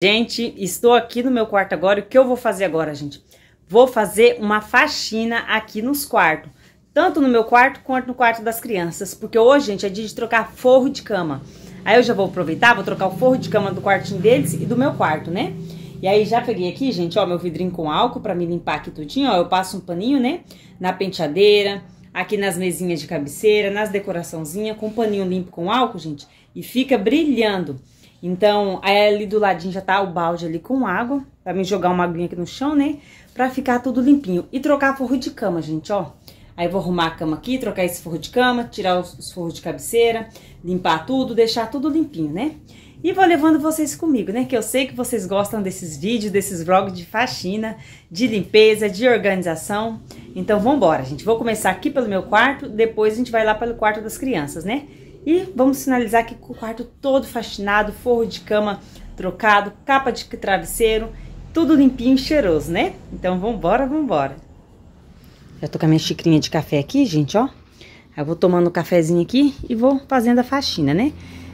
Gente, estou aqui no meu quarto agora. O que eu vou fazer agora, gente? Vou fazer uma faxina aqui nos quartos. Tanto no meu quarto quanto no quarto das crianças. Porque hoje, gente, é dia de trocar forro de cama. Aí eu já vou aproveitar, vou trocar o forro de cama do quartinho deles e do meu quarto, né? E aí já peguei aqui, gente, ó, meu vidrinho com álcool pra me limpar aqui tudinho, ó. Eu passo um paninho, né? Na penteadeira, aqui nas mesinhas de cabeceira, nas decoraçãozinhas, com um paninho limpo com álcool, gente. E fica brilhando. Então, ali do ladinho já tá o balde ali com água, pra mim jogar uma aguinha aqui no chão, né? Pra ficar tudo limpinho. E trocar forro de cama, gente, ó. Aí vou arrumar a cama aqui, trocar esse forro de cama, tirar os, os forros de cabeceira, limpar tudo, deixar tudo limpinho, né? E vou levando vocês comigo, né? Que eu sei que vocês gostam desses vídeos, desses vlogs de faxina, de limpeza, de organização. Então, vambora, gente. Vou começar aqui pelo meu quarto, depois a gente vai lá pelo quarto das crianças, né? E vamos finalizar aqui com o quarto todo faxinado, forro de cama trocado, capa de travesseiro, tudo limpinho e cheiroso, né? Então vambora, vambora. Já tô com a minha xicrinha de café aqui, gente, ó. Eu vou tomando um cafezinho aqui e vou fazendo a faxina, né?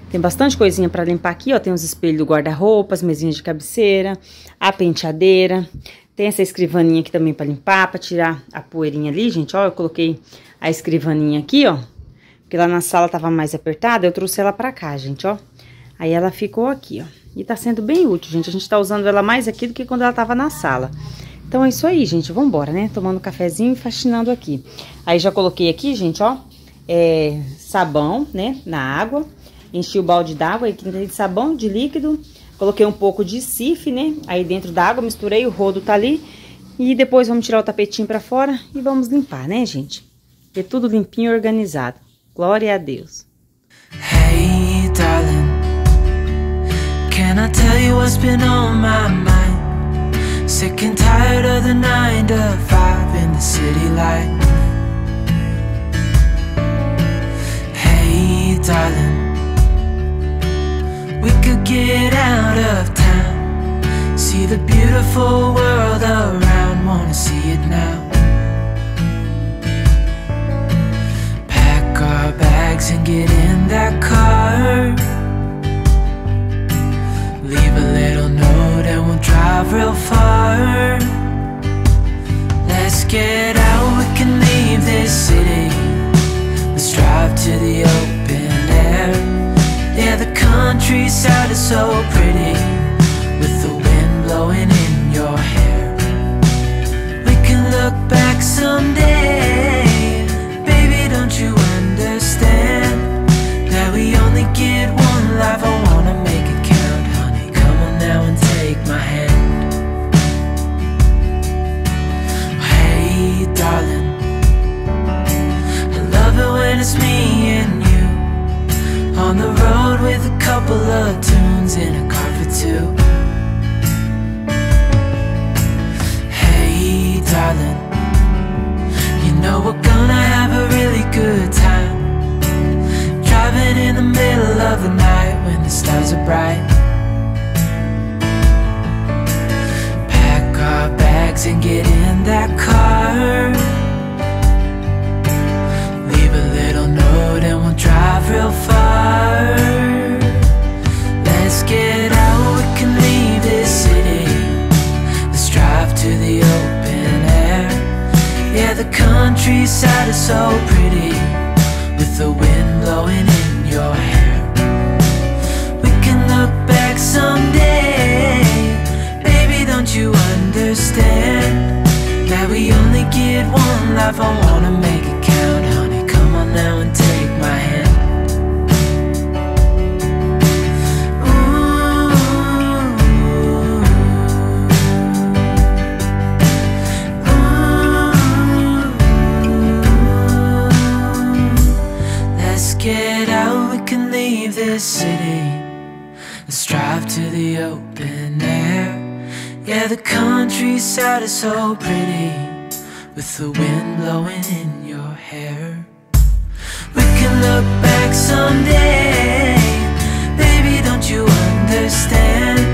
Tem bastante coisinha pra limpar aqui, ó. Tem os espelhos do guarda-roupa, as mesinhas de cabeceira, a penteadeira. Tem essa escrivaninha aqui também pra limpar, pra tirar a poeirinha ali, gente, ó. Eu coloquei a escrivaninha aqui, ó porque lá na sala tava mais apertada, eu trouxe ela pra cá, gente, ó. Aí ela ficou aqui, ó. E tá sendo bem útil, gente. A gente tá usando ela mais aqui do que quando ela tava na sala. Então é isso aí, gente. Vambora, né? Tomando cafezinho e faxinando aqui. Aí já coloquei aqui, gente, ó, é, sabão, né, na água. Enchi o balde d'água, aí tem de sabão, de líquido. Coloquei um pouco de sif, né, aí dentro da água, misturei, o rodo tá ali. E depois vamos tirar o tapetinho pra fora e vamos limpar, né, gente? Ter tudo limpinho e organizado. Glória a Deus. Hey, darling. Can I tell you what's been on my mind? Sick and tired of the 9 to 5 in the city life. Hey, darling. We could get out of town. See the beautiful world around. Wanna see it now. Bags and get in that car. Leave a little note and we'll drive real far. Let's get out, we can leave this city. Let's drive to the open air. Yeah, the countryside is so pretty With the wind blowing in your hair. We can look back someday get one life I wanna make it count. Honey, come on now and take my hand. Hey, darling. I love it when it's me and you. On the road with a couple of tunes In a car for two. Hey, darling. You know we're gonna have a really good time Driving in the middle of the night when the stars are bright. Pack our bags and get in that car. Leave a little note and we'll drive real far. Let's get out, we can leave this city. Let's drive to the open air. Yeah, the countryside is so pretty The wind blowing in your hair. We can look back someday. Baby, don't you understand That we only get one life? I wanna make it count Honey, come on now and take my hand this city. Let's drive to the open air. Yeah, the countryside is so pretty With the wind blowing in your hair. We can look back someday. Baby, don't you understand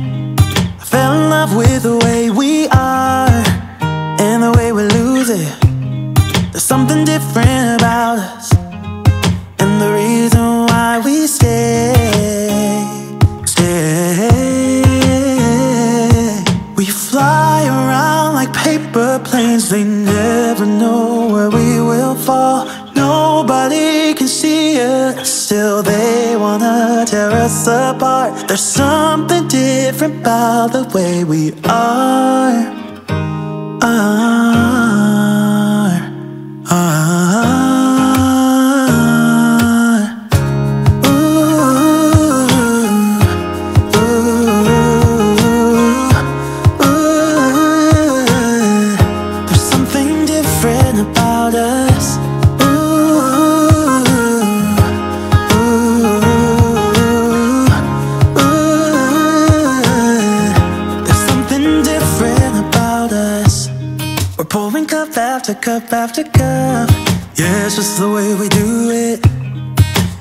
fell in love with the way we are And the way we lose it. There's something different about us And the reason why we stay. Stay We fly around like paper planes. They never know where we will fall. Nobody can see us. Still tear us apart. There's something different about the way we are. Are Are pouring cup after cup after cup. Yeah, it's just the way we do it.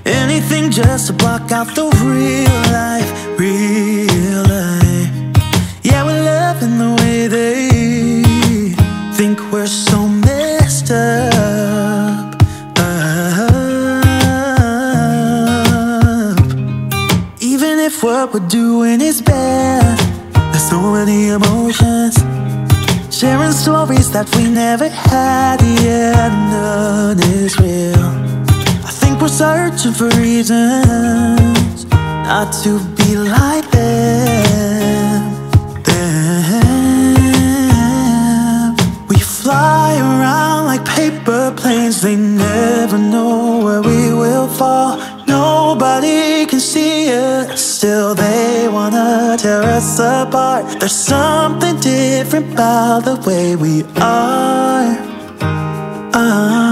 Anything just to block out the real life, real life. Yeah, we're loving the way they think we're so messed up. up. Even if what we're doing is bad, there's so many. That we never had, yeah, none is real. I think we're searching for reasons not to be like them. them. We fly around like paper planes, they never know where we will fall. Nobody can see us, still they wanna tear us apart. There's something different about the way we are. Are.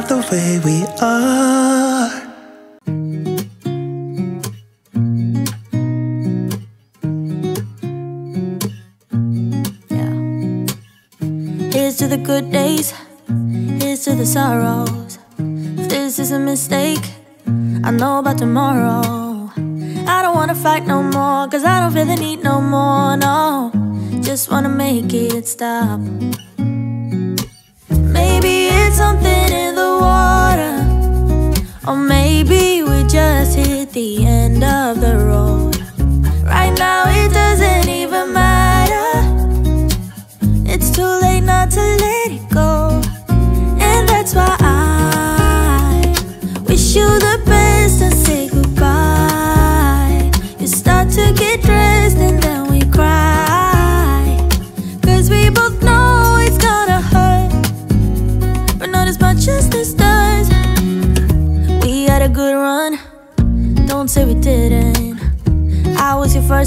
About the way we are. Yeah. Here's to the good days, here's to the sorrows. If this is a mistake, I know about tomorrow. I don't wanna fight no more, cause I don't feel the need no more, no. Just wanna make it stop. Maybe something in the water, or maybe we just hit the end of the road. Right now, it doesn't even matter. It's too late not to let it go. And that's why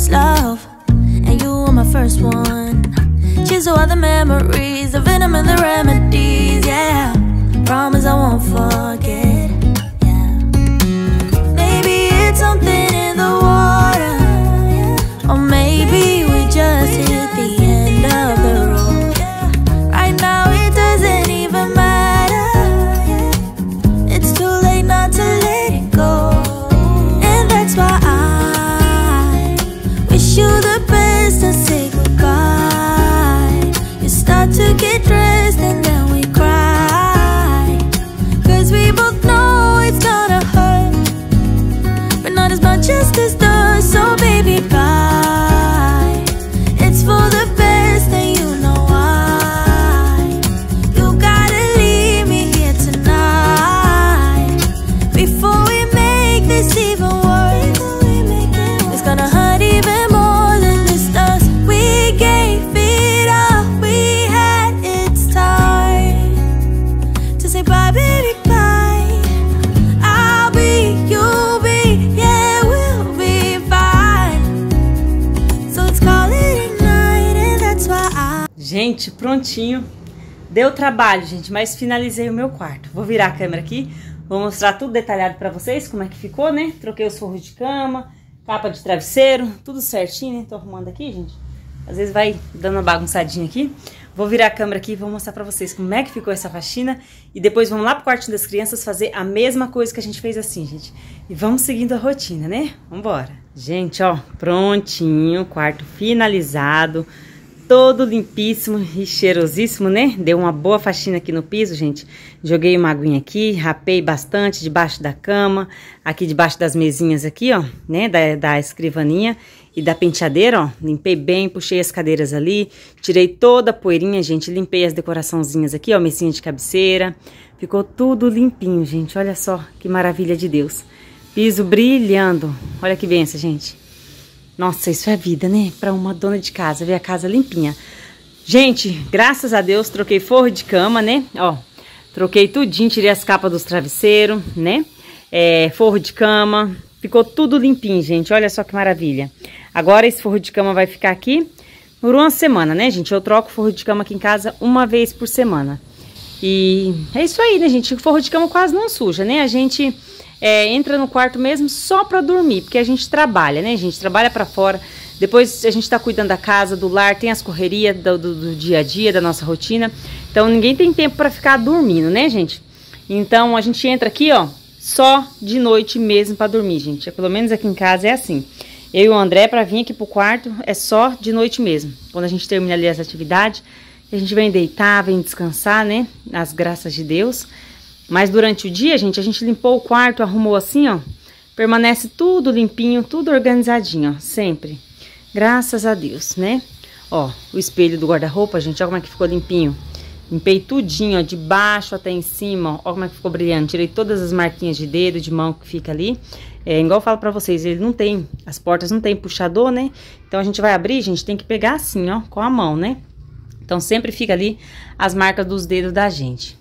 first love, and you were my first one. Cheers all the memories, the venom and the remedies, yeah. Promise I won't forget, yeah. Maybe it's something prontinho. Deu trabalho, gente, mas finalizei o meu quarto. Vou virar a câmera aqui, vou mostrar tudo detalhado pra vocês, como é que ficou, né? Troquei os forros de cama, capa de travesseiro, tudo certinho, né? Tô arrumando aqui, gente. Às vezes vai dando uma bagunçadinha aqui. Vou virar a câmera aqui e vou mostrar pra vocês como é que ficou essa faxina. E depois vamos lá pro quartinho das crianças fazer a mesma coisa que a gente fez assim, gente. E vamos seguindo a rotina, né? Vambora. Gente, ó, prontinho, quarto finalizado todo limpíssimo e cheirosíssimo, né? Deu uma boa faxina aqui no piso, gente. Joguei uma aguinha aqui, rapei bastante debaixo da cama, aqui debaixo das mesinhas aqui, ó, né? Da, da escrivaninha e da penteadeira, ó. Limpei bem, puxei as cadeiras ali, tirei toda a poeirinha, gente. Limpei as decoraçãozinhas aqui, ó, mesinha de cabeceira. Ficou tudo limpinho, gente. Olha só que maravilha de Deus. Piso brilhando. Olha que benção, gente. Nossa, isso é vida, né? Para uma dona de casa, ver a casa limpinha. Gente, graças a Deus, troquei forro de cama, né? Ó, troquei tudinho, tirei as capas dos travesseiros, né? É, forro de cama, ficou tudo limpinho, gente. Olha só que maravilha. Agora esse forro de cama vai ficar aqui por uma semana, né, gente? Eu troco forro de cama aqui em casa uma vez por semana. E é isso aí, né, gente? O forro de cama quase não suja, né? A gente é, entra no quarto mesmo só para dormir, porque a gente trabalha, né? Gente trabalha para fora. Depois a gente está cuidando da casa, do lar, tem as correrias do, do, do, dia a dia, da nossa rotina. Então ninguém tem tempo para ficar dormindo, né, gente? Então a gente entra aqui, ó, só de noite mesmo para dormir, gente. Pelo menos aqui em casa é assim. Eu e o André, para vir aqui pro quarto, é só de noite mesmo. Quando a gente termina ali as atividades, a gente vem deitar, vem descansar, né? Nas graças de Deus. Mas durante o dia, gente, a gente limpou o quarto, arrumou assim, ó. Permanece tudo limpinho, tudo organizadinho, ó, sempre. Graças a Deus, né? Ó, o espelho do guarda-roupa, gente, olha como é que ficou limpinho. Limpei tudinho, ó, de baixo até em cima, ó, ó como é que ficou brilhando. Tirei todas as marquinhas de dedo, de mão que fica ali. É, igual eu falo pra vocês, ele não tem, as portas não tem puxador, né? Então a gente vai abrir, gente, tem que pegar assim, ó, com a mão, né? Então sempre fica ali as marcas dos dedos da gente.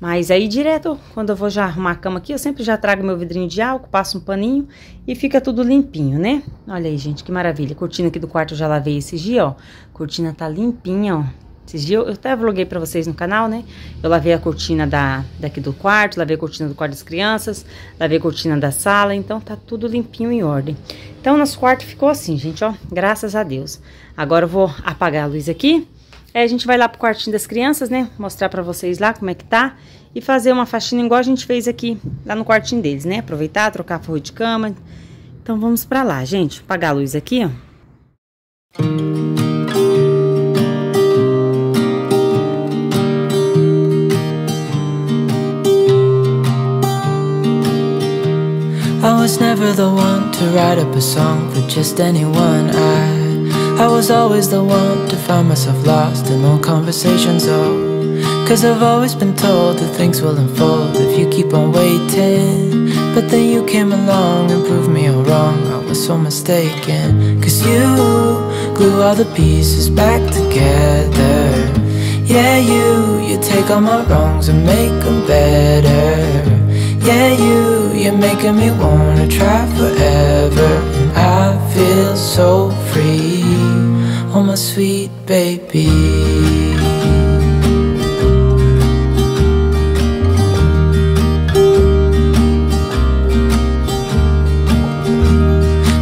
Mas aí direto, quando eu vou já arrumar a cama aqui, eu sempre já trago meu vidrinho de álcool, passo um paninho e fica tudo limpinho, né? Olha aí, gente, que maravilha. Cortina aqui do quarto eu já lavei esses dias, ó. Cortina tá limpinha, ó. Esses dias eu até vloguei pra vocês no canal, né? Eu lavei a cortina da, daqui do quarto, lavei a cortina do quarto das crianças, lavei a cortina da sala, então tá tudo limpinho em ordem. Então, nosso quarto ficou assim, gente, ó, graças a Deus. Agora eu vou apagar a luz aqui Aí a gente vai lá pro quartinho das crianças, né? Mostrar pra vocês lá como é que tá. E fazer uma faxina igual a gente fez aqui, lá no quartinho deles, né? Aproveitar, trocar forro de cama. Então vamos pra lá, gente. Apagar a luz aqui, ó. I was never the one to write up a song for just anyone. I I was always the one to find myself lost in all conversations, oh. Cause I've always been told that things will unfold if you keep on waiting. But then you came along and proved me all wrong, I was so mistaken. Cause you glue all the pieces back together. Yeah, you, you take all my wrongs and make them better. Yeah, you, you're making me wanna try forever. I feel so free Oh my sweet baby.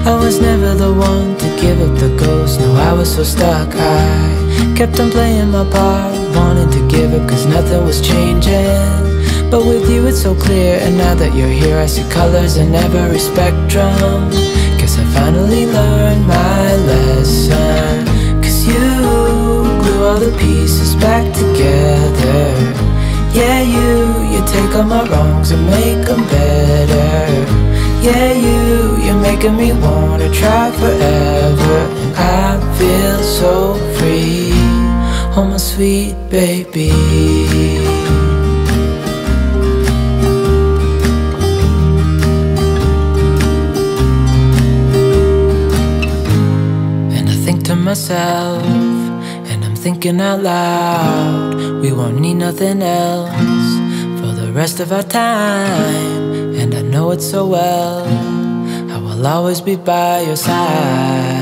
I was never the one to give up the ghost. No, I was so stuck. I kept on playing my part Wanted to give up cause nothing was changing. But with you it's so clear And now that you're here I see colors in every spectrum. Guess I finally learned my lesson the pieces back together. Yeah, you, you take all my wrongs and make them better. Yeah, you, you're making me wanna try forever. And I feel so free. Oh my sweet baby. Myself thinking out loud We won't need nothing else For the rest of our time And I know it so well I will always be by your side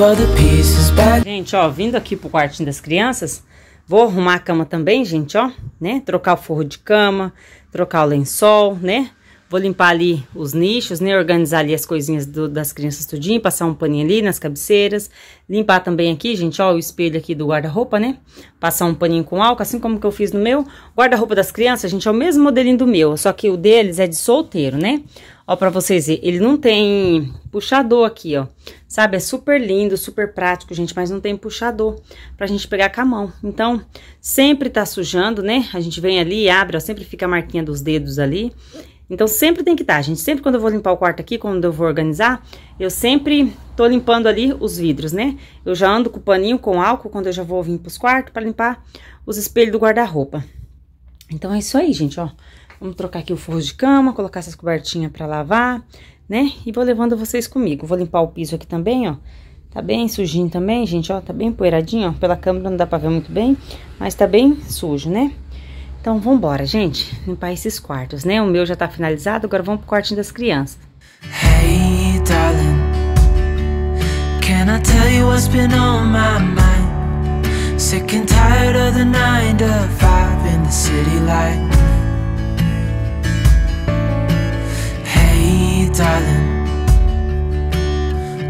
all the pieces back. Gente, ó, vindo aqui pro quartinho das crianças, vou arrumar a cama também, gente, ó, né? Trocar o forro de cama, trocar o lençol, né? Vou limpar ali os nichos, né? Organizar ali as coisinhas do, das crianças tudinho, passar um paninho ali nas cabeceiras. Limpar também aqui, gente, ó, o espelho aqui do guarda-roupa, né? Passar um paninho com álcool, assim como que eu fiz no meu. Guarda-roupa das crianças, gente, é o mesmo modelinho do meu, só que o deles é de solteiro, né? Ó, pra vocês verem, ele não tem puxador aqui, ó. Sabe, é super lindo, super prático, gente, mas não tem puxador pra gente pegar com a mão. Então, sempre tá sujando, né? A gente vem ali abre, ó, sempre fica a marquinha dos dedos ali. Então, sempre tem que estar, tá, gente. Sempre quando eu vou limpar o quarto aqui, quando eu vou organizar, eu sempre tô limpando ali os vidros, né? Eu já ando com o paninho, com álcool, quando eu já vou vir pros quartos, pra limpar os espelhos do guarda-roupa. Então, é isso aí, gente, ó. Vamos trocar aqui o forro de cama, colocar essas cobertinhas pra lavar, né? E vou levando vocês comigo. Vou limpar o piso aqui também, ó. Tá bem sujinho também, gente, ó. Tá bem poeiradinho, ó. Pela câmera não dá pra ver muito bem, mas tá bem sujo, né? Então, vambora, gente, limpar esses quartos, né? O meu já tá finalizado, agora vamos pro quartinho das crianças. Hey, darling, can I tell you what's been on my mind? Sick and tired of the 9 to 5 in the city light. Hey, darling,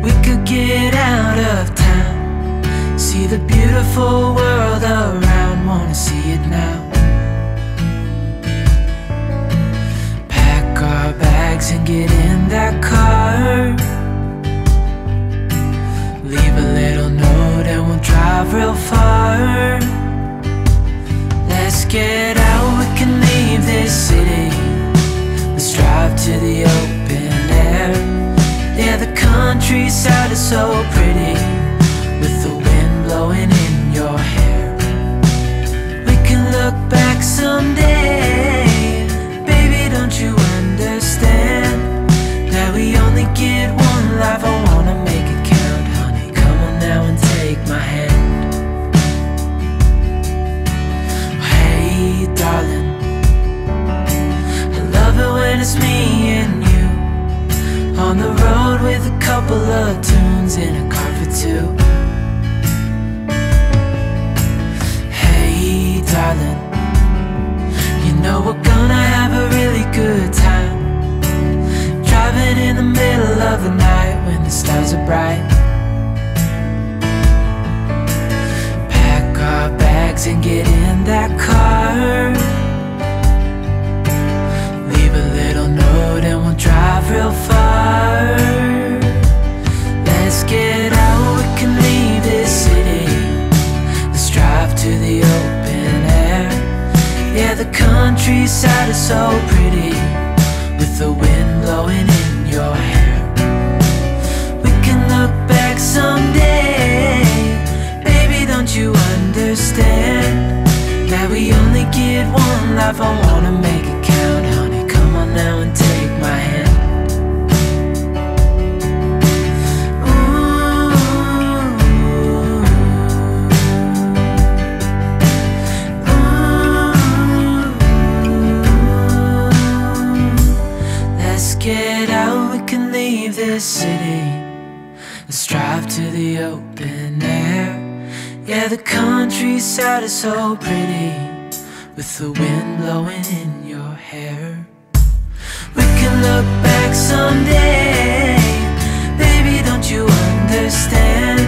we could get out of town, see the beautiful world around, wanna see it now. Get in that car. Leave a little note and we'll drive real far. Let's get out, we can leave this city. Let's drive to the open air. Yeah, the countryside is so pretty With the wind blowing in your hair. We can look back someday couple of tunes in a for two. Hey, darling You know we're gonna have a really good time. Driving in the middle of the night when the stars are bright. Pack our bags and get in that car. Leave a little note and we'll drive real far the countryside is so pretty With the wind blowing in your hair. We can look back someday. Baby, don't you understand That we only get one life? I wanna make it count, honey. Come on now and take my hand get out, we can leave this city. Let's drive to the open air. Yeah, the countryside is so pretty with the wind blowing in your hair. We can look back someday. Baby, don't you understand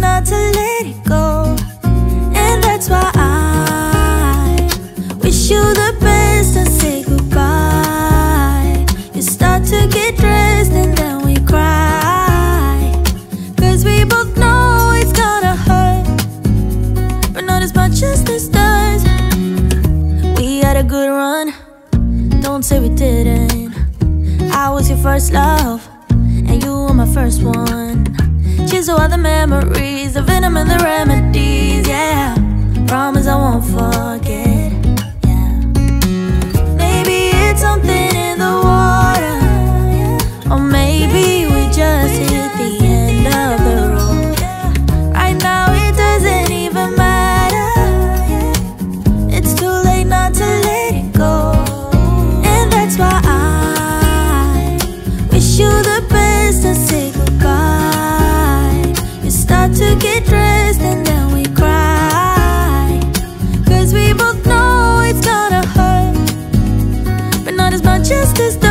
not to let it go. And that's why I Wish you the best and say goodbye. You start to get dressed and then we cry. Cause we both know it's gonna hurt But not as much as this does. We had a good run. Don't say we didn't. I was your first love And you were my first one. All the memories, the venom and the remedies, yeah. Promise I won't forget, not as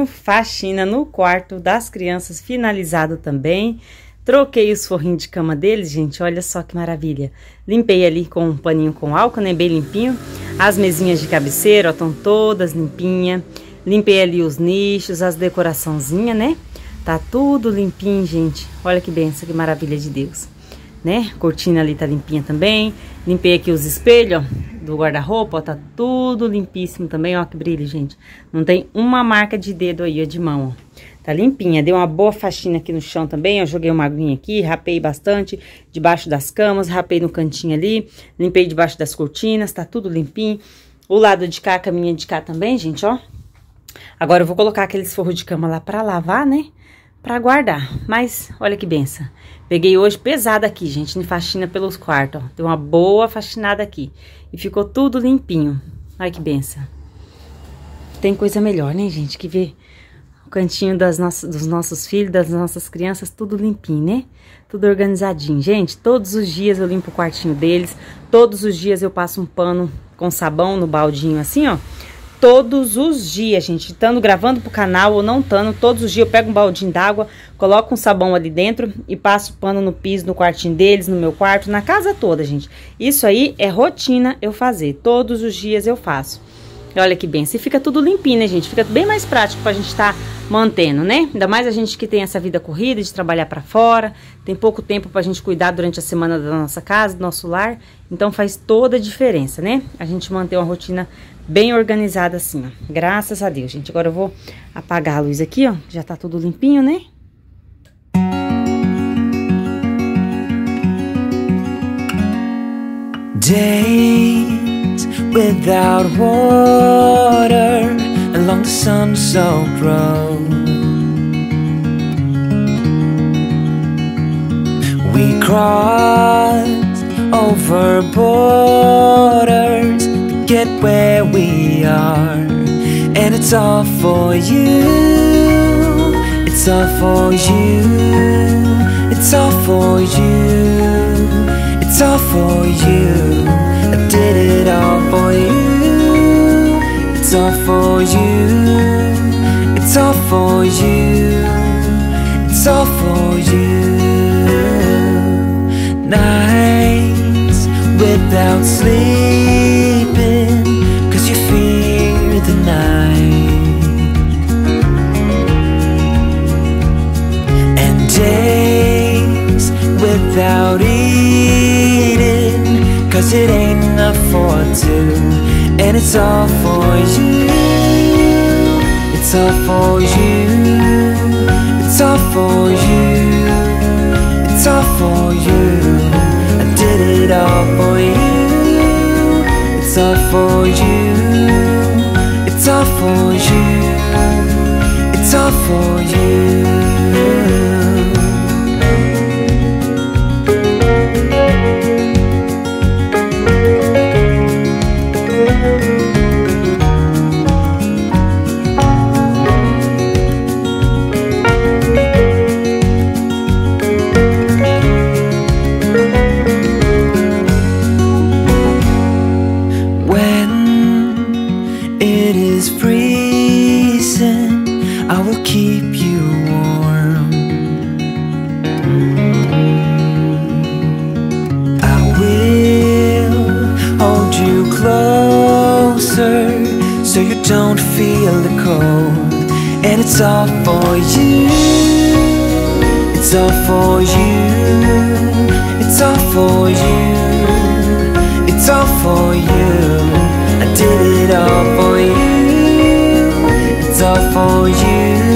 prontinho, faxina no quarto das crianças, finalizado também. Troquei os forrinhos de cama deles, gente, olha só que maravilha. Limpei ali com um paninho com álcool, né, bem limpinho. As mesinhas de cabeceira, ó, estão todas limpinhas. Limpei ali os nichos, as decoraçãozinhas, né? Tá tudo limpinho, gente. Olha que benção, que maravilha de Deus. Né? Cortina ali tá limpinha também. Limpei aqui os espelhos, ó, do guarda-roupa, ó, tá tudo limpíssimo também, ó, que brilho, gente. Não tem uma marca de dedo aí, ó, de mão, ó. Tá limpinha, dei uma boa faxina aqui no chão também, ó, joguei uma aguinha aqui, rapei bastante debaixo das camas, rapei no cantinho ali, limpei debaixo das cortinas, tá tudo limpinho. O lado de cá, a caminha de cá também, gente, ó. Agora eu vou colocar aqueles forros de cama lá pra lavar, né? Pra guardar. Mas, olha que benção. Peguei hoje pesado aqui, gente, em faxina pelos quartos. Deu uma boa faxinada aqui. E ficou tudo limpinho. Olha que benção. Tem coisa melhor, né, gente? Que ver o cantinho das nossas, dos nossos filhos, das nossas crianças, tudo limpinho, né? Tudo organizadinho. Gente, todos os dias eu limpo o quartinho deles. Todos os dias eu passo um pano com sabão no baldinho, assim, ó todos os dias, gente. Estando gravando pro canal ou não estando, todos os dias eu pego um baldinho d'água, coloco um sabão ali dentro e passo pano no piso, no quartinho deles, no meu quarto, na casa toda, gente. Isso aí é rotina eu fazer. Todos os dias eu faço. E olha que bem, se fica tudo limpinho, né, gente? Fica bem mais prático pra gente estar tá mantendo, né? Ainda mais a gente que tem essa vida corrida, de trabalhar pra fora, tem pouco tempo pra gente cuidar durante a semana da nossa casa, do nosso lar. Então faz toda a diferença, né? A gente manter uma rotina bem organizada assim, ó. Graças a Deus, gente. Agora eu vou apagar a luz aqui, ó. Já tá tudo limpinho, né? Days without water along the sun-soaked road. We crossed over borders to get where we are, and it's all for you. It's all for you. It's all for you. It's all for you. I did it all for you. It's all for you. It's all for you. It's all for you. Nights without sleeping Cause you fear the night. And days without eating Cause it ain't and it's all for you. It's all for you. It's all for you. It's all for you. I did it all for you. It's all for you. It's all for you. It's all for you. It's all for you It's all for you It's all for you It's all for you. I did it all for you It's all for you.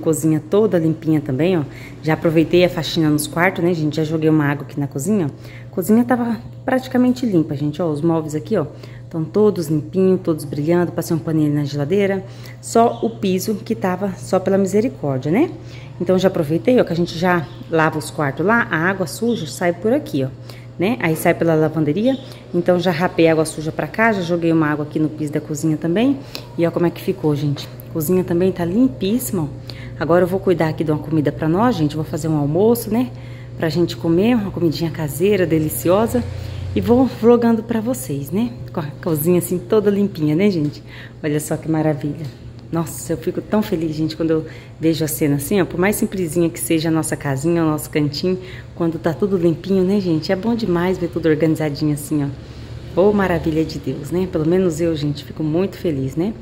cozinha toda limpinha também, ó. Já aproveitei a faxina nos quartos, né, gente? Já joguei uma água aqui na cozinha, ó. Cozinha tava praticamente limpa, gente, ó. Os móveis aqui, ó, estão todos limpinhos, todos brilhando. Passei um paninho na geladeira. Só o piso que tava só pela misericórdia, né? Então, já aproveitei, ó, que a gente já lava os quartos lá. A água suja sai por aqui, ó. Né? Aí sai pela lavanderia. Então já rapei água suja pra cá, já joguei uma água aqui no piso da cozinha também. E olha como é que ficou, gente. Cozinha também tá limpíssima. Agora eu vou cuidar aqui de uma comida pra nós, gente. Vou fazer um almoço, né? Pra gente comer, uma comidinha caseira, deliciosa. E vou vlogando pra vocês, né? Com a cozinha assim toda limpinha, né, gente? Olha só que maravilha. Nossa, eu fico tão feliz, gente, quando eu vejo a cena assim, ó. Por mais simplesinha que seja a nossa casinha, o nosso cantinho, quando tá tudo limpinho, né, gente? É bom demais ver tudo organizadinho assim, ó. Ô, oh, maravilha de Deus, né? Pelo menos eu, gente, fico muito feliz, né?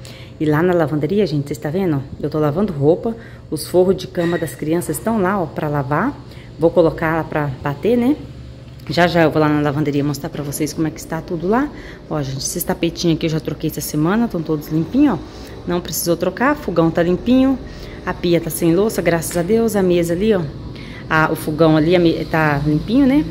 E lá na lavanderia, gente, vocês tá vendo? Eu tô lavando roupa, os forros de cama das crianças estão lá, ó, pra lavar. Vou colocar lá pra bater, né? Já já eu vou lá na lavanderia mostrar pra vocês como é que está tudo lá. Ó, gente, esses tapetinhos aqui eu já troquei essa semana, estão todos limpinhos, ó. Não precisou trocar, fogão tá limpinho, a pia tá sem louça, graças a Deus. A mesa ali, ó, a, o fogão ali a, tá limpinho, né?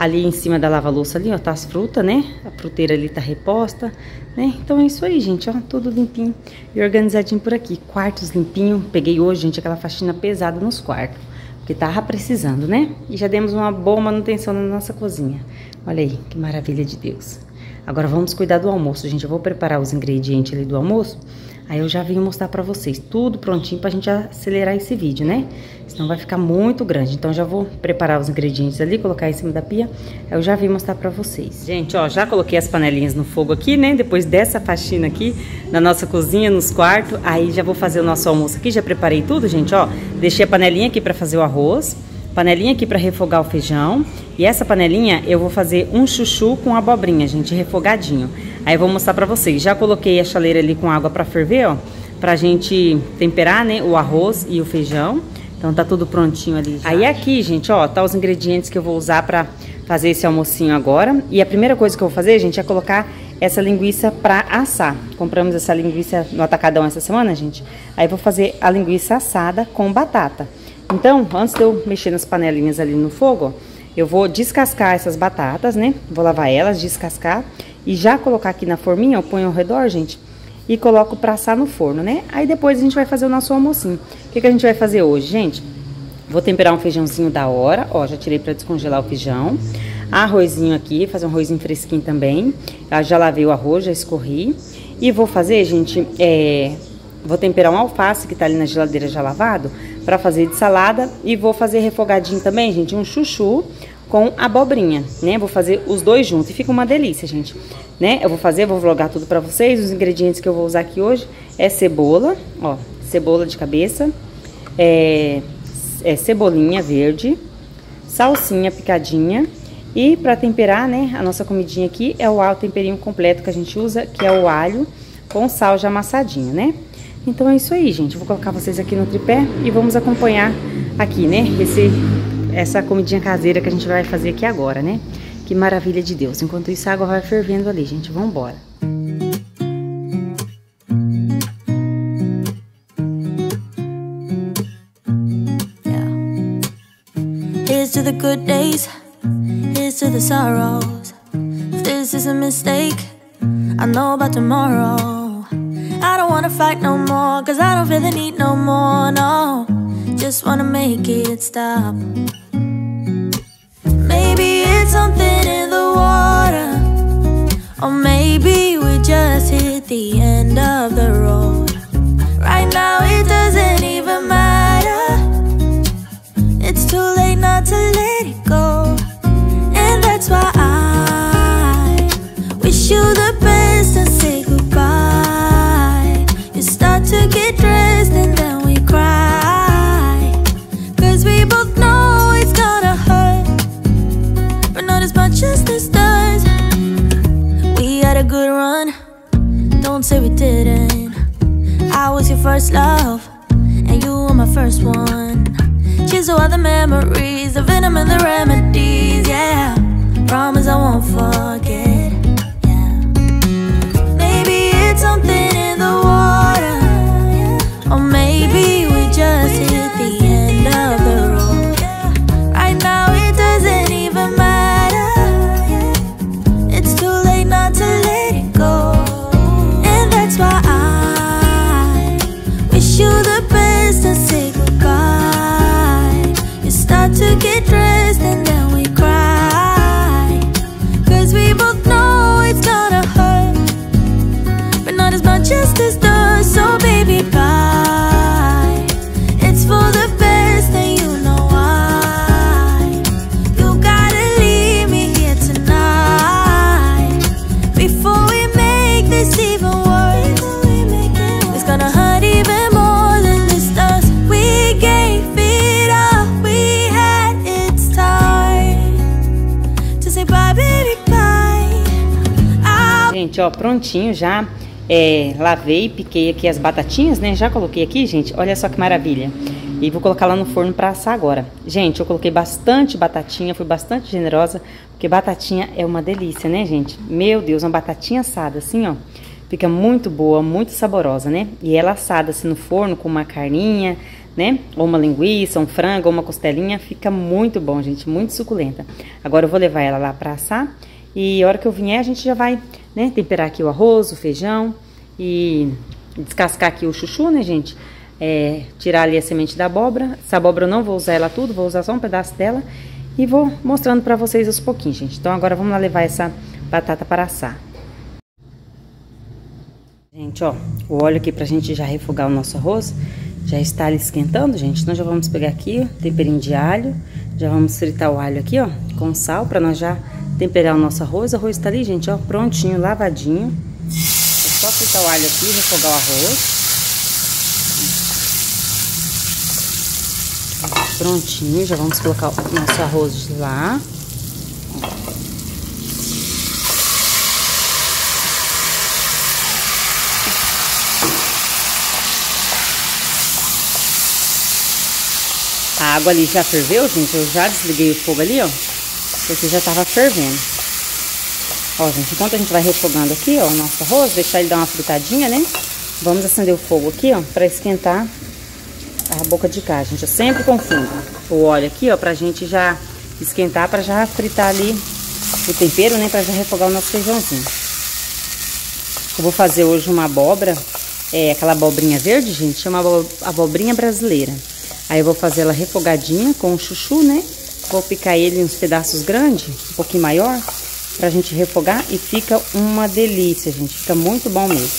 Ali em cima da lava-louça ali, ó, tá as frutas, né? A fruteira ali tá reposta, né? Então é isso aí, gente, ó, tudo limpinho e organizadinho por aqui. Quartos limpinho, peguei hoje, gente, aquela faxina pesada nos quartos que tava precisando, né? E já demos uma boa manutenção na nossa cozinha. Olha aí, que maravilha de Deus. Agora vamos cuidar do almoço, gente. Eu vou preparar os ingredientes ali do almoço. Aí eu já vim mostrar pra vocês tudo prontinho pra gente acelerar esse vídeo, né? Senão vai ficar muito grande. Então já vou preparar os ingredientes ali, colocar em cima da pia. Aí eu já vim mostrar pra vocês. Gente, ó, já coloquei as panelinhas no fogo aqui, né? Depois dessa faxina aqui na nossa cozinha, nos quartos. Aí já vou fazer o nosso almoço aqui. Já preparei tudo, gente, ó. Deixei a panelinha aqui pra fazer o arroz panelinha aqui para refogar o feijão. E essa panelinha eu vou fazer um chuchu com abobrinha, gente, refogadinho. Aí eu vou mostrar para vocês. Já coloquei a chaleira ali com água para ferver, ó, pra gente temperar, né, o arroz e o feijão. Então tá tudo prontinho ali. Já. Aí aqui, gente, ó, tá os ingredientes que eu vou usar para fazer esse almocinho agora. E a primeira coisa que eu vou fazer, gente, é colocar essa linguiça para assar. Compramos essa linguiça no atacadão essa semana, gente. Aí vou fazer a linguiça assada com batata. Então, antes de eu mexer nas panelinhas ali no fogo, ó, eu vou descascar essas batatas, né? Vou lavar elas, descascar e já colocar aqui na forminha, eu ponho ao redor, gente, e coloco pra assar no forno, né? Aí depois a gente vai fazer o nosso almocinho. O que, que a gente vai fazer hoje, gente? Vou temperar um feijãozinho da hora, ó, já tirei pra descongelar o feijão. Arrozinho aqui, fazer um arrozinho fresquinho também. Já lavei o arroz, já escorri. E vou fazer, gente, é, Vou temperar um alface que tá ali na geladeira já lavado para fazer de salada e vou fazer refogadinho também, gente, um chuchu com abobrinha, né? Vou fazer os dois juntos e fica uma delícia, gente, né? Eu vou fazer, vou vlogar tudo para vocês. Os ingredientes que eu vou usar aqui hoje é cebola, ó, cebola de cabeça, é, é cebolinha verde, salsinha picadinha e para temperar, né, a nossa comidinha aqui é o temperinho completo que a gente usa, que é o alho com sal já amassadinho, né? Então é isso aí, gente. Vou colocar vocês aqui no tripé e vamos acompanhar aqui, né? Esse, essa comidinha caseira que a gente vai fazer aqui agora, né? Que maravilha de Deus. Enquanto isso, a água vai fervendo ali, gente. Vamos embora. To the good days, here's to the sorrows. If this is a mistake, I know about tomorrow. I don't wanna fight no more, cause I don't feel the need no more, no. Just wanna make it stop. Maybe it's something in the water, or maybe we just hit the end of the road. The memories, the venom and the remedies, yeah. Promise I won't forget, prontinho já. É, lavei, piquei aqui as batatinhas, né? Já coloquei aqui, gente. Olha só que maravilha. E vou colocar lá no forno para assar agora. Gente, eu coloquei bastante batatinha, fui bastante generosa, porque batatinha é uma delícia, né, gente? Meu Deus, uma batatinha assada assim, ó. Fica muito boa, muito saborosa, né? E ela assada assim no forno com uma carninha, né? Ou uma linguiça, um frango, ou uma costelinha, fica muito bom, gente, muito suculenta. Agora eu vou levar ela lá para assar e a hora que eu vier a gente já vai, né, temperar aqui o arroz, o feijão e descascar aqui o chuchu, né, gente? é, tirar ali a semente da abóbora. Essa abóbora eu não vou usar ela tudo, vou usar só um pedaço dela. E vou mostrando pra vocês aos pouquinhos, gente. Então agora vamos lá levar essa batata para assar. Gente, ó, o óleo aqui pra gente já refogar o nosso arroz já está ali esquentando, gente. Então já vamos pegar aqui o temperinho de alho, já vamos fritar o alho aqui, ó, com sal pra nós já temperar o nosso arroz. O arroz tá ali, gente, ó, prontinho, lavadinho. É só fritar o alho aqui, refogar o arroz. prontinho. Já vamos colocar o nosso arroz lá. A água ali já ferveu, gente. Eu já desliguei o fogo ali, ó. Porque já tava fervendo. Ó, gente, enquanto a gente vai refogando aqui, ó, o nosso arroz, deixar ele dar uma fritadinha, né? Vamos acender o fogo aqui, ó, pra esquentar a boca de cá, gente. Eu sempre confundo o óleo aqui, ó, pra gente já esquentar, pra já fritar ali o tempero, né, pra já refogar o nosso feijãozinho. Eu vou fazer hoje uma abóbora, é aquela abobrinha verde, gente, chama abobrinha brasileira. Aí eu vou fazer ela refogadinha com chuchu, né? Vou picar ele em uns pedaços grandes, um pouquinho maior, pra gente refogar e fica uma delícia, gente. Fica muito bom mesmo.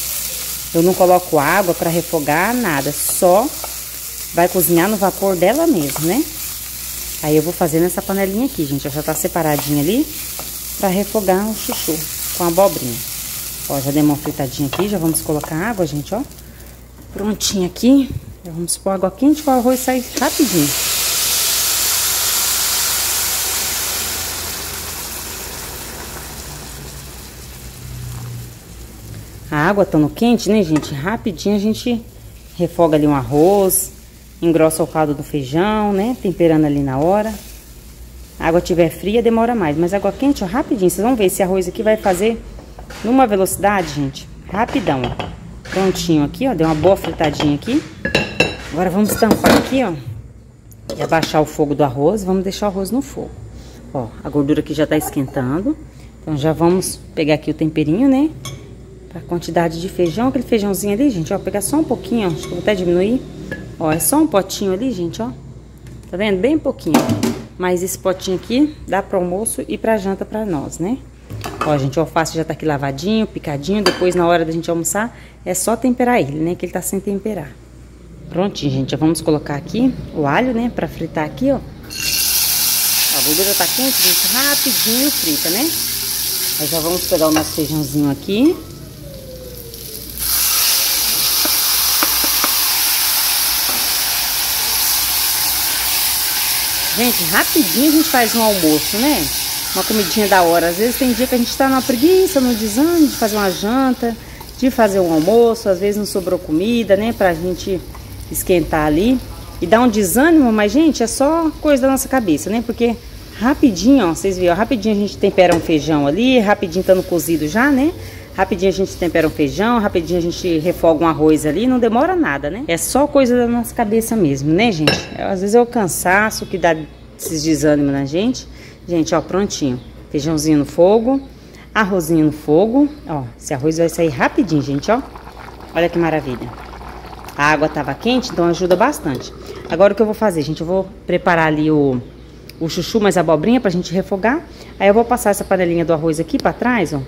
Eu não coloco água pra refogar, nada, só vai cozinhar no vapor dela mesmo, né? Aí eu vou fazer nessa panelinha aqui, gente. Já tá separadinha ali pra refogar o chuchu com a abobrinha. Ó, já dei uma fritadinha aqui, já vamos colocar água, gente, ó. Prontinho aqui. Já vamos pôr água quente o arroz sair rapidinho. A água estando quente, né, gente? Rapidinho a gente refoga ali um arroz, engrossa o caldo do feijão, né? Temperando ali na hora. A água tiver fria, demora mais. Mas água quente, ó, rapidinho. Vocês vão ver esse arroz aqui vai fazer numa velocidade, gente. Rapidão, ó. Prontinho aqui, ó. Deu uma boa fritadinha aqui. Agora vamos tampar aqui, ó. E abaixar o fogo do arroz. Vamos deixar o arroz no fogo. Ó, a gordura aqui já tá esquentando. Então já vamos pegar aqui o temperinho, né? Pra quantidade de feijão. Aquele feijãozinho ali, gente, ó. Pegar só um pouquinho, ó. Acho que vou até diminuir. Ó, é só um potinho ali, gente, ó. Tá vendo? Bem pouquinho. Mas esse potinho aqui dá pro almoço e pra janta pra nós, né? Ó, gente, o alface já tá aqui lavadinho, picadinho. Depois, na hora da gente almoçar, é só temperar ele, né? Que ele tá sem temperar. Prontinho, gente. Já vamos colocar aqui o alho, né? Pra fritar aqui, ó. A gordura tá quente, gente. Rapidinho frita, né? Aí já vamos pegar o nosso feijãozinho aqui. Gente, rapidinho a gente faz um almoço, né? Uma comidinha da hora. Às vezes tem dia que a gente tá numa preguiça, no desânimo de fazer uma janta, de fazer um almoço. Às vezes não sobrou comida, né? Pra gente esquentar ali. E dá um desânimo, mas, gente, é só coisa da nossa cabeça, né? Porque rapidinho, ó, vocês viram, rapidinho a gente tempera um feijão ali, rapidinho estando cozido já, né? Rapidinho a gente tempera um feijão, rapidinho a gente refoga um arroz ali, não demora nada, né? É só coisa da nossa cabeça mesmo, né, gente? É, às vezes é o cansaço que dá esses desânimos na gente. Gente, ó, prontinho. Feijãozinho no fogo, arrozinho no fogo. Ó, esse arroz vai sair rapidinho, gente, ó. Olha que maravilha. A água tava quente, então ajuda bastante. Agora o que eu vou fazer, gente? Eu vou preparar ali o, o chuchu mais abobrinha pra gente refogar. Aí eu vou passar essa panelinha do arroz aqui pra trás, ó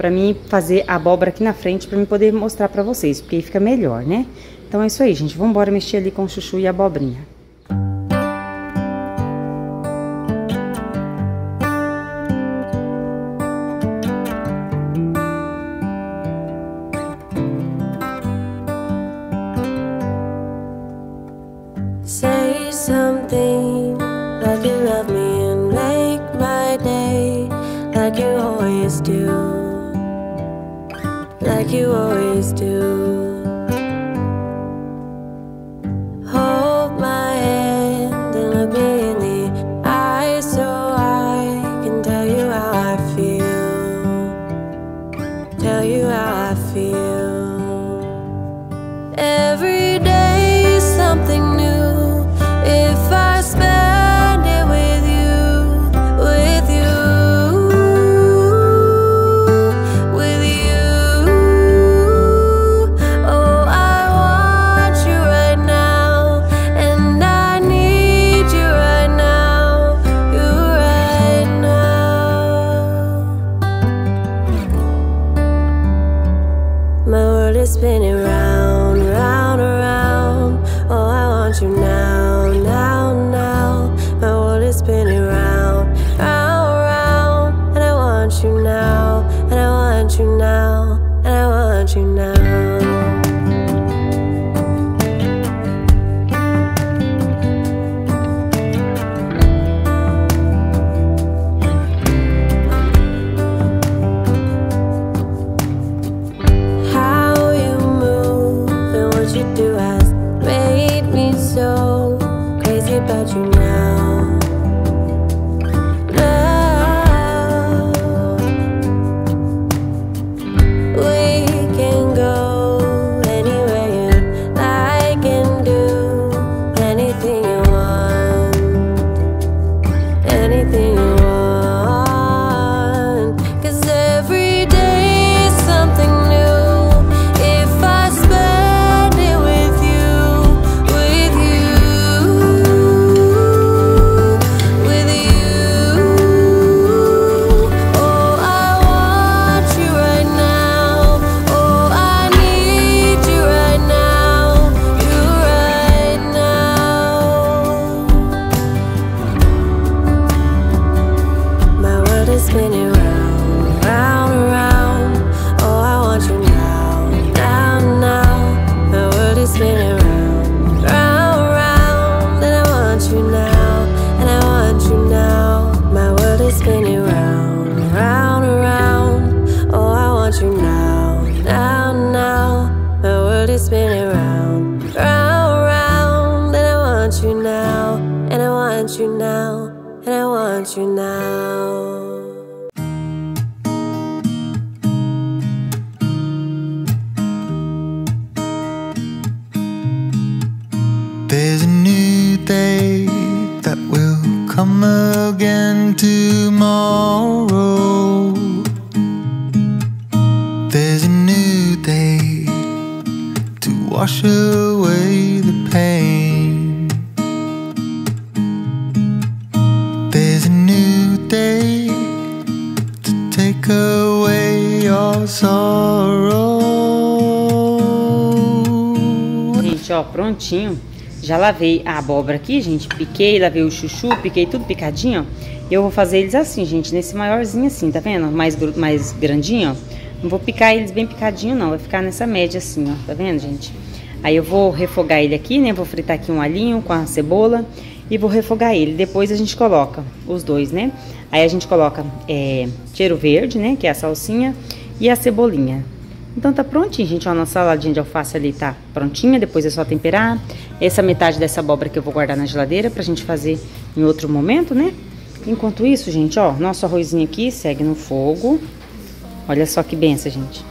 para mim fazer a abóbora aqui na frente para mim poder mostrar para vocês, porque aí fica melhor, né? Então é isso aí, gente. Vamos embora mexer ali com chuchu e abobrinha. Já lavei a abóbora aqui, gente. Piquei, lavei o chuchu, piquei tudo picadinho, ó. Eu vou fazer eles assim, gente, nesse maiorzinho assim, tá vendo? Mais, mais grandinho, ó. Não vou picar eles bem picadinho, não. Vai ficar nessa média assim, ó. Tá vendo, gente? Aí eu vou refogar ele aqui, né? Vou fritar aqui um alhinho com a cebola e vou refogar ele. Depois a gente coloca os dois, né? Aí a gente coloca é, cheiro verde, né? Que é a salsinha e a cebolinha. Então tá prontinho, gente. Ó, a nossa saladinha de alface ali tá prontinha. Depois é só temperar. Essa metade dessa abóbora que eu vou guardar na geladeira pra gente fazer em outro momento, né? Enquanto isso, gente, ó, nosso arrozinho aqui segue no fogo. Olha só que benção, gente.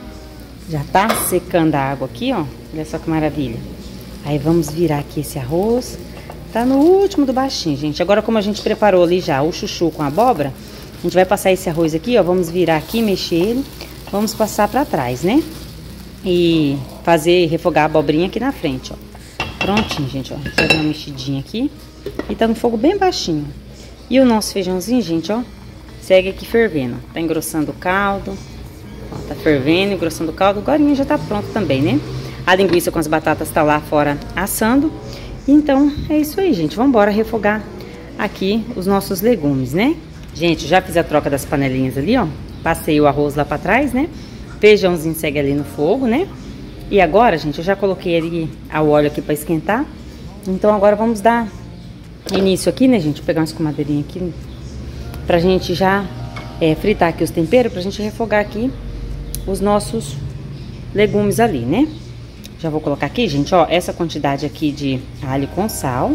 Já tá secando a água aqui, ó. Olha só que maravilha. Aí vamos virar aqui esse arroz. Tá no último do baixinho, gente. Agora, como a gente preparou ali já o chuchu com a abóbora, a gente vai passar esse arroz aqui, ó. Vamos virar aqui, mexer ele. Vamos passar pra trás, né? E fazer, refogar a abobrinha aqui na frente, ó. Prontinho, gente, ó. Já uma mexidinha aqui. E tá no fogo bem baixinho. E o nosso feijãozinho, gente, ó. Segue aqui fervendo. Tá engrossando o caldo. Ó, tá fervendo, engrossando o caldo. Agora já tá pronto também, né? A linguiça com as batatas tá lá fora assando. Então, é isso aí, gente. Vamos refogar aqui os nossos legumes, né? Gente, já fiz a troca das panelinhas ali, ó. Passei o arroz lá pra trás, né? Feijãozinho segue ali no fogo, né? E agora, gente, eu já coloquei ali o óleo aqui pra esquentar. Então, agora vamos dar início aqui, né, gente? Vou pegar uma escumadeirinha aqui pra gente já é, fritar aqui os temperos, pra gente refogar aqui os nossos legumes ali, né? Já vou colocar aqui, gente, ó, essa quantidade aqui de alho com sal.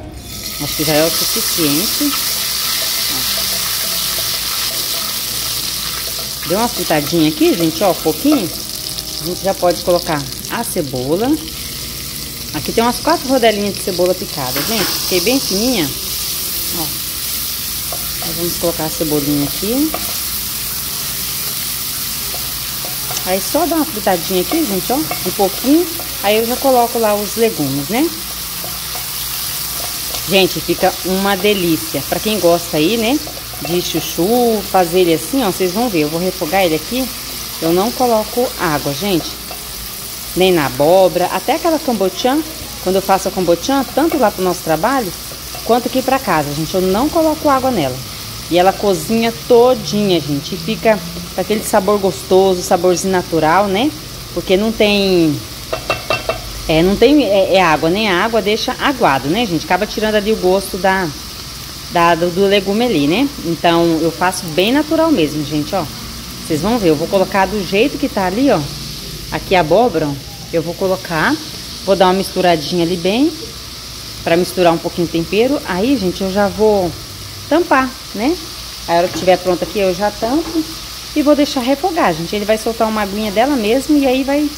Acho que já é o suficiente. Deu uma fritadinha aqui, gente, ó, um pouquinho. A gente já pode colocar a cebola. Aqui tem umas quatro rodelinhas de cebola picada, gente. Fiquei bem fininha. Ó. Nós vamos colocar a cebolinha aqui. Aí só dá uma fritadinha aqui, gente, ó, um pouquinho. Aí eu já coloco lá os legumes, né? Gente, fica uma delícia. Pra quem gosta aí, né, de chuchu, fazer ele assim, ó, vocês vão ver. Eu vou refogar ele aqui. Eu não coloco água, gente. Nem na abóbora. Até aquela cambotiã, quando eu faço a cambotiã, tanto lá pro nosso trabalho, quanto aqui pra casa, gente. Eu não coloco água nela. E ela cozinha todinha, gente. E fica aquele sabor gostoso, saborzinho natural, né? Porque não tem... É, não tem é, é água, nem a água deixa aguado, né, gente? Acaba tirando ali o gosto da, da, do, do legume ali, né? Então, eu faço bem natural mesmo, gente, ó. Vocês vão ver, eu vou colocar do jeito que tá ali, ó. Aqui a abóbora. Eu vou colocar, vou dar uma misturadinha ali bem, pra misturar um pouquinho o tempero. Aí, gente, eu já vou tampar, né? A hora que estiver pronto aqui, eu já tampo e vou deixar refogar, gente. Ele vai soltar uma aguinha dela mesmo e aí vai,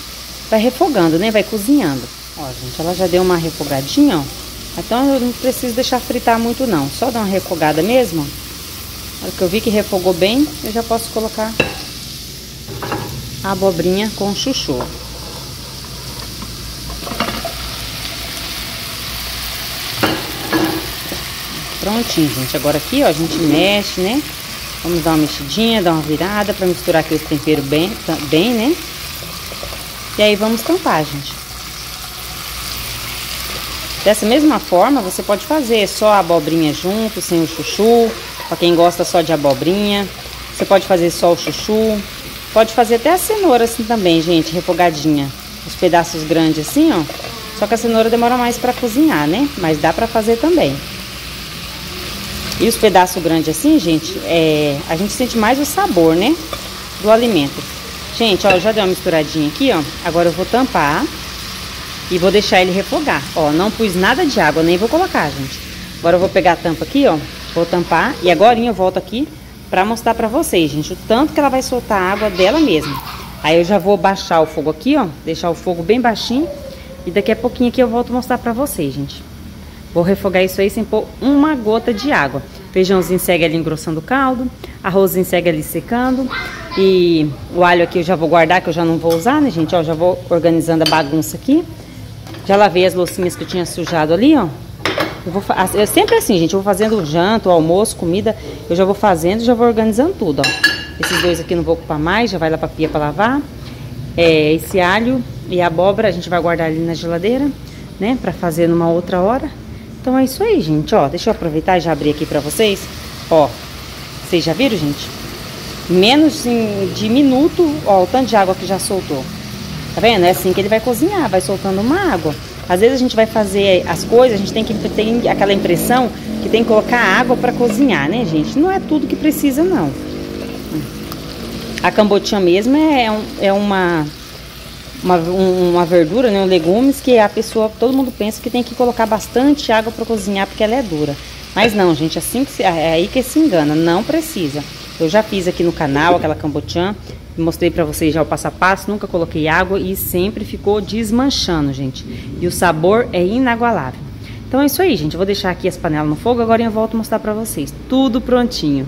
vai refogando, né? Vai cozinhando. Ó, gente, ela já deu uma refogadinha, ó. Então eu não preciso deixar fritar muito não. Só dar uma refogada mesmo. Na hora que eu vi que refogou bem, eu já posso colocar a abobrinha com chuchu. Prontinho, gente. Agora aqui, ó, a gente mexe, né? Vamos dar uma mexidinha, dar uma virada para misturar aqui os temperos bem, bem, né? E aí vamos tampar, gente. Dessa mesma forma, você pode fazer só a abobrinha junto, sem o chuchu. Para quem gosta só de abobrinha. Você pode fazer só o chuchu. Pode fazer até a cenoura assim também, gente, refogadinha. Os pedaços grandes assim, ó. Só que a cenoura demora mais para cozinhar, né? Mas dá para fazer também. E os pedaços grandes assim, gente, é, a gente sente mais o sabor, né? Do alimento. Gente, ó, já deu uma misturadinha aqui, ó. Agora eu vou tampar e vou deixar ele refogar. Ó, não pus nada de água, nem vou colocar, gente. Agora eu vou pegar a tampa aqui, ó. Vou tampar e agora eu volto aqui pra mostrar pra vocês, gente, o tanto que ela vai soltar a água dela mesma. Aí eu já vou baixar o fogo aqui, ó. Deixar o fogo bem baixinho. E daqui a pouquinho aqui eu volto mostrar pra vocês, gente. Vou refogar isso aí sem pôr uma gota de água. Feijãozinho segue ali engrossando o caldo, arrozinho segue ali secando. E o alho aqui eu já vou guardar, que eu já não vou usar, né, gente? Ó, já vou organizando a bagunça aqui. Já lavei as loucinhas que eu tinha sujado ali, ó. Eu, vou, eu sempre assim, gente, eu vou fazendo o almoço, comida, eu já vou fazendo, já vou organizando tudo, ó. Esses dois aqui não vou ocupar mais, já vai lá pra pia pra lavar. É, esse alho e a abóbora a gente vai guardar ali na geladeira, né, pra fazer numa outra hora. Então é isso aí, gente, ó. Deixa eu aproveitar e já abrir aqui pra vocês. Ó, vocês já viram, gente? Menos de minuto, ó, o tanto de água que já soltou. Tá vendo? É assim que ele vai cozinhar, vai soltando uma água. Às vezes a gente vai fazer as coisas, a gente tem que ter aquela impressão que tem que colocar água para cozinhar, né, gente? Não é tudo que precisa, não. A cambotinha mesmo é, é uma uma, uma verdura, né, um legumes que a pessoa, todo mundo pensa que tem que colocar bastante água para cozinhar porque ela é dura. Mas não, gente, assim que se, é aí que se engana, não precisa. Eu já fiz aqui no canal aquela cambotiã, mostrei para vocês já o passo a passo, nunca coloquei água e sempre ficou desmanchando, gente. E o sabor é inagualável. Então é isso aí, gente. Eu vou deixar aqui as panelas no fogo, agora eu volto mostrar para vocês. Tudo prontinho.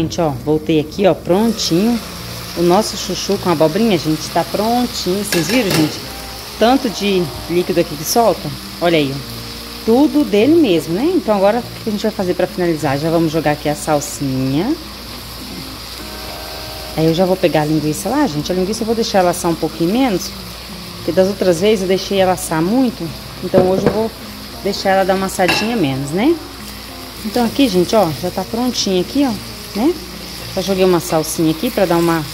Gente, ó, voltei aqui, ó, prontinho. O nosso chuchu com abobrinha, gente, tá prontinho. Vocês viram, gente? Tanto de líquido aqui que solta. Olha aí, ó. Tudo dele mesmo, né? Então agora, o que a gente vai fazer pra finalizar? Já vamos jogar aqui a salsinha. Aí eu já vou pegar a linguiça lá, gente. A linguiça eu vou deixar ela assar um pouquinho menos. Porque das outras vezes eu deixei ela assar muito. Então hoje eu vou deixar ela dar uma assadinha menos, né? Então aqui, gente, ó, já tá prontinho aqui, ó, né? Já joguei uma salsinha aqui pra dar uma...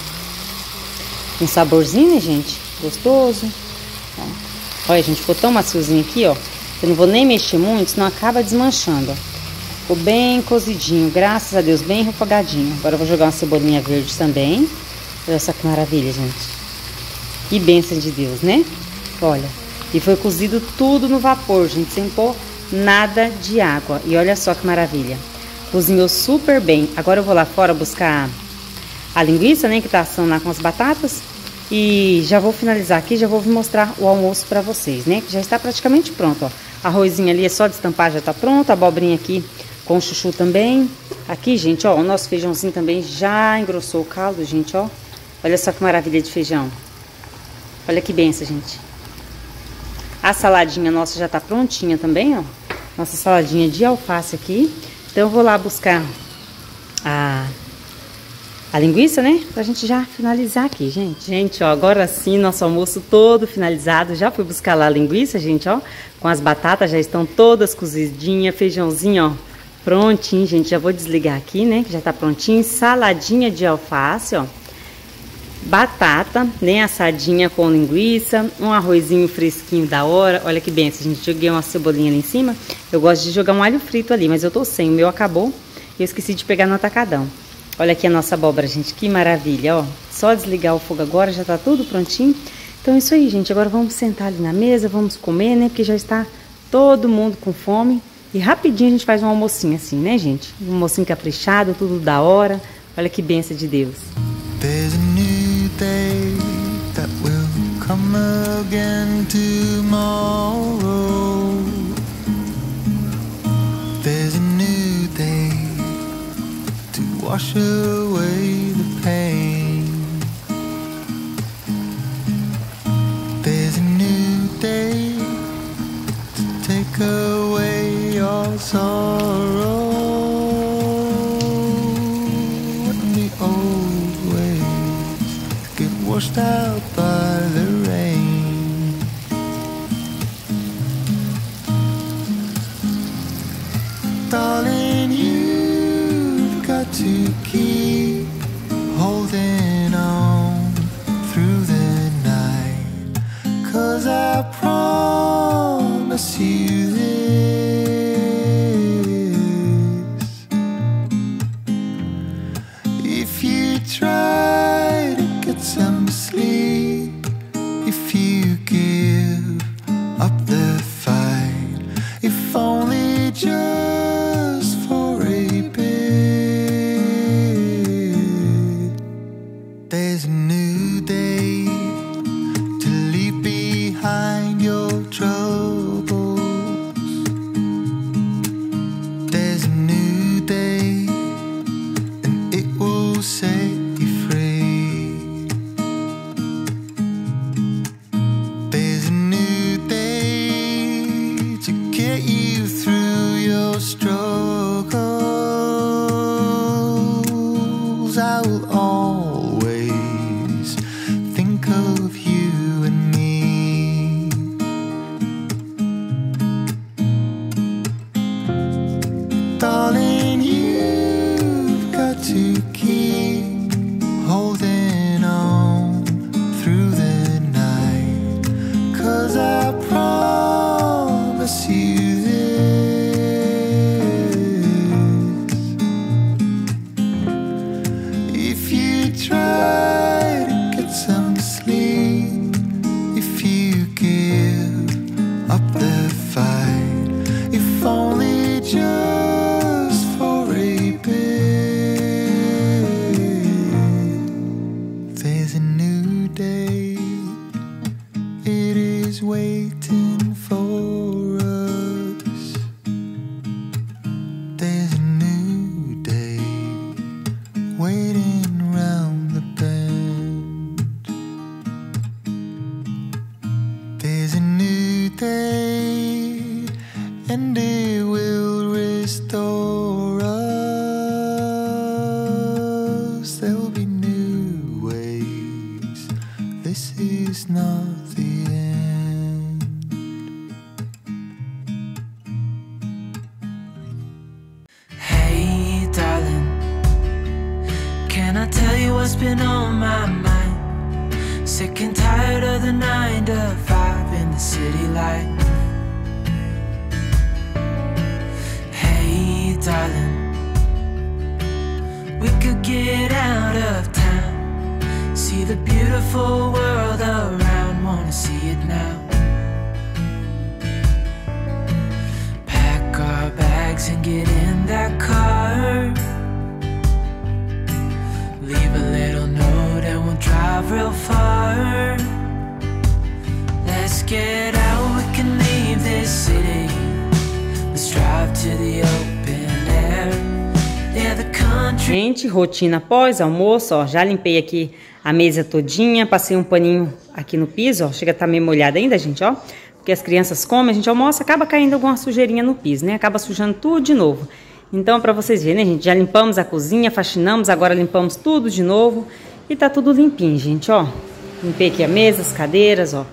Um saborzinho, né, gente? Gostoso. Ó. Olha, gente, ficou tão maciozinho aqui, ó. Eu não vou nem mexer muito, senão acaba desmanchando, ó. Ficou bem cozidinho, graças a Deus, bem refogadinho. Agora eu vou jogar uma cebolinha verde também. Olha só que maravilha, gente. Que bênção de Deus, né? Olha, e foi cozido tudo no vapor, gente, sem pôr nada de água. E olha só que maravilha. Cozinhou super bem. Agora eu vou lá fora buscar a linguiça, né, que tá assando lá com as batatas. E já vou finalizar aqui, já vou mostrar o almoço para vocês, né, que já está praticamente pronto, ó. Arrozinho ali é só destampar, já tá pronto. A abobrinha aqui com chuchu também. Aqui, gente, ó, o nosso feijãozinho também já engrossou o caldo, gente, ó. Olha só que maravilha de feijão. Olha que benção, gente. A saladinha nossa já tá prontinha também, ó. Nossa saladinha de alface aqui. Então eu vou lá buscar a, a linguiça, né? Pra gente já finalizar aqui, gente. Gente, ó, agora sim, nosso almoço todo finalizado. Já fui buscar lá a linguiça, gente, ó. Com as batatas já estão todas cozidinhas. Feijãozinho, ó, prontinho, gente. Já vou desligar aqui, né? Que já tá prontinho. Saladinha de alface, ó batata, né, assadinha com linguiça, um arrozinho fresquinho da hora. Olha que benção, gente. Joguei uma cebolinha ali em cima. Eu gosto de jogar um alho frito ali, mas eu tô sem. O meu acabou e eu esqueci de pegar no atacadão. Olha aqui a nossa abóbora, gente. Que maravilha, ó. Só desligar o fogo agora, já tá tudo prontinho. Então é isso aí, gente. Agora vamos sentar ali na mesa, vamos comer, né? Porque já está todo mundo com fome. E rapidinho a gente faz um almocinho assim, né, gente? Um almocinho caprichado, tudo da hora. Olha que benção de Deus. Day that will come again tomorrow. There's a new day to wash away the pain. There's a new day to take away your sorrow. gostava real far. Let's get out, we can leave this city. Let's drive to the open air. Yeah, the country. Gente, rotina pós almoço, ó, já limpei aqui a mesa todinha, passei um paninho aqui no piso, ó, chega a estar meio molhada ainda, gente, ó, porque as crianças comem, a gente almoça, acaba caindo alguma sujeirinha no piso, né, acaba sujando tudo de novo. Então, pra vocês verem, né, gente, já limpamos a cozinha, faxinamos, agora limpamos tudo de novo e tá tudo limpinho, gente, ó. Limpei aqui a mesa, as cadeiras, ó.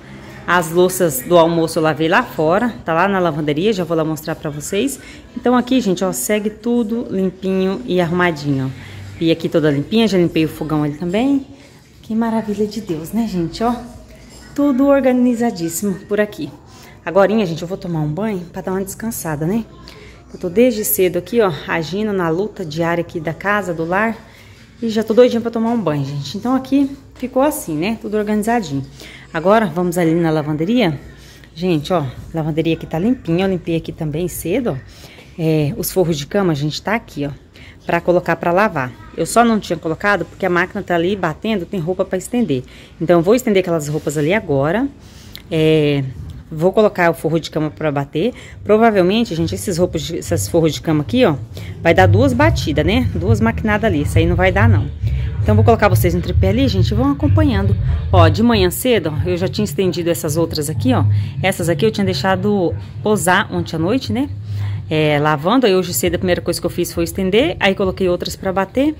As louças do almoço eu lavei lá fora, tá lá na lavanderia, já vou lá mostrar pra vocês. Então aqui, gente, ó, segue tudo limpinho e arrumadinho, ó. Pia aqui toda limpinha, já limpei o fogão ali também. Que maravilha de Deus, né, gente, ó. Tudo organizadíssimo por aqui. Agorinha, gente, eu vou tomar um banho pra dar uma descansada, né? Eu tô desde cedo aqui, ó, agindo na luta diária aqui da casa, do lar. E já tô doidinha pra tomar um banho, gente. Então aqui ficou assim, né? Tudo organizadinho. Agora, vamos ali na lavanderia. Gente, ó, a lavanderia aqui tá limpinha. Eu limpei aqui também cedo, ó. É, os forros de cama, gente, tá aqui, ó. Pra colocar pra lavar. Eu só não tinha colocado porque a máquina tá ali batendo, tem roupa pra estender. Então, eu vou estender aquelas roupas ali agora. É, Vou colocar o forro de cama para bater. Provavelmente, gente, esses roupas, de, essas forros de cama aqui, ó, vai dar duas batidas, né? Duas maquinadas ali. Isso aí não vai dar, não. Então, vou colocar vocês no tripé ali, gente, vão acompanhando. Ó, de manhã cedo, ó, eu já tinha estendido essas outras aqui, ó. Essas aqui eu tinha deixado posar ontem à noite, né? É, lavando. Aí hoje cedo a primeira coisa que eu fiz foi estender. Aí coloquei outras para bater.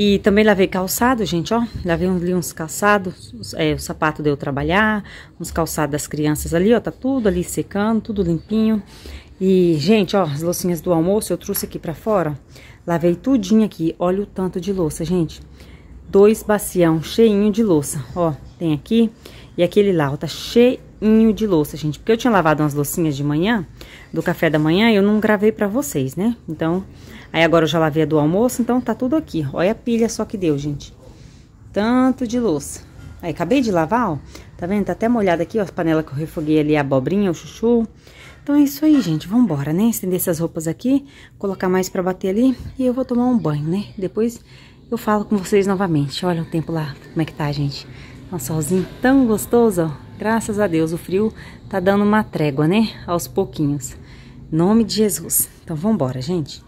E também lavei calçado, gente, ó. Lavei ali uns calçados, é, o sapato deu trabalhar, uns calçados das crianças ali, ó. Tá tudo ali secando, tudo limpinho. E, gente, ó, as loucinhas do almoço eu trouxe aqui pra fora. Lavei tudinho aqui. Olha o tanto de louça, gente. Dois bacião cheinho de louça, ó. Tem aqui e aquele lá, ó, tá cheinho de louça, gente. Porque eu tinha lavado umas loucinhas de manhã, do café da manhã, eu não gravei pra vocês, né? Então, Aí agora eu já lavei a do almoço, então tá tudo aqui. Olha a pilha só que deu, gente. Tanto de louça. Aí, acabei de lavar, ó. Tá vendo? Tá até molhada aqui, ó, as panelas que eu refoguei ali, a abobrinha, o chuchu. Então é isso aí, gente. Vambora, né? Estender essas roupas aqui, colocar mais pra bater ali e eu vou tomar um banho, né? Depois eu falo com vocês novamente. Olha o tempo lá, como é que tá, gente. Um solzinho tão gostoso, ó. Graças a Deus, o frio tá dando uma trégua, né? Aos pouquinhos. Nome de Jesus. Então vambora, gente.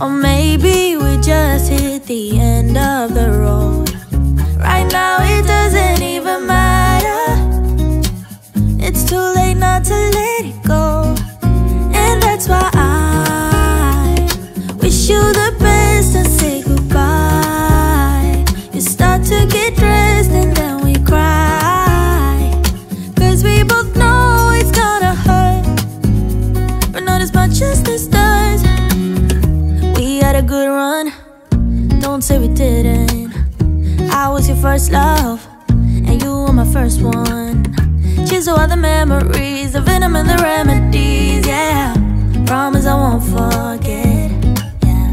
or maybe we just hit the end of the road. Right now, it doesn't even matter. It's too late not to let it go. And that's why first love, and you were my first one. To all the memories, the venom and the remedies, yeah. Promise I won't forget, yeah.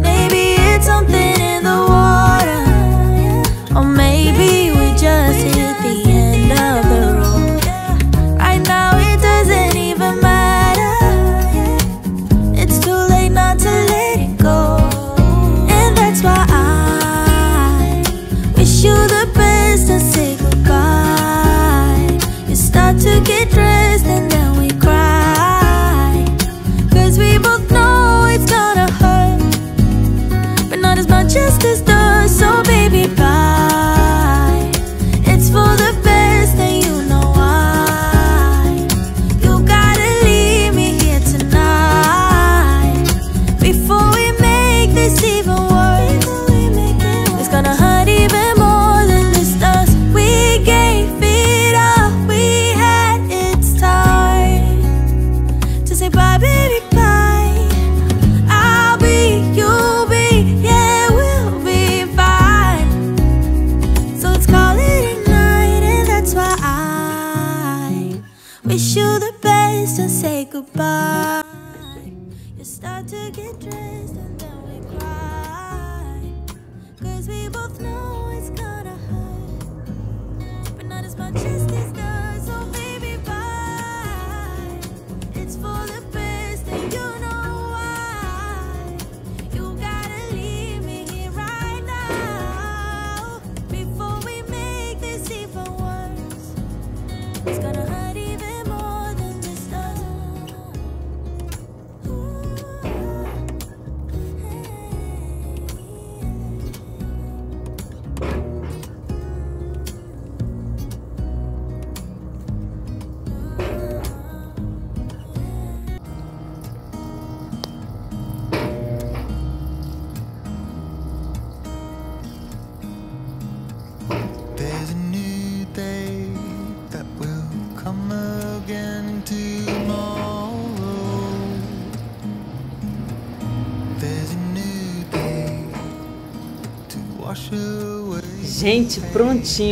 Maybe it's something in the water, or maybe we just